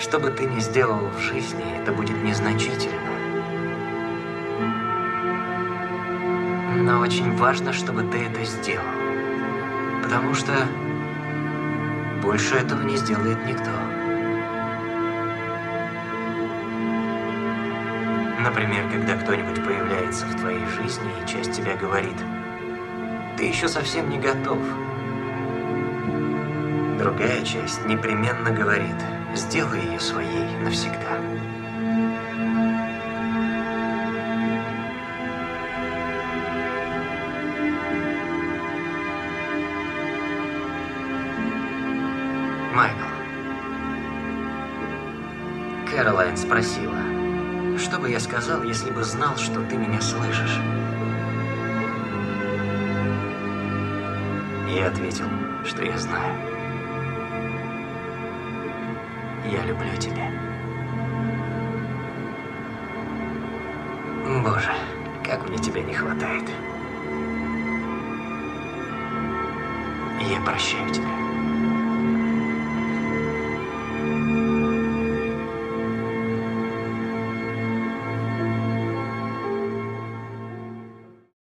Что бы ты ни сделал в жизни, это будет незначительно. Но очень важно, чтобы ты это сделал. Потому что больше этого не сделает никто. Например, когда кто-нибудь появляется в твоей жизни, и часть тебя говорит, ты еще совсем не готов. Другая часть непременно говорит, сделай ее своей навсегда. Майкл. Кэролайн спросила, что бы я сказал, если бы знал, что ты меня слышишь? Я ответил, что я знаю. Я люблю тебя. Боже, как мне тебя не хватает. Я прощаю тебя.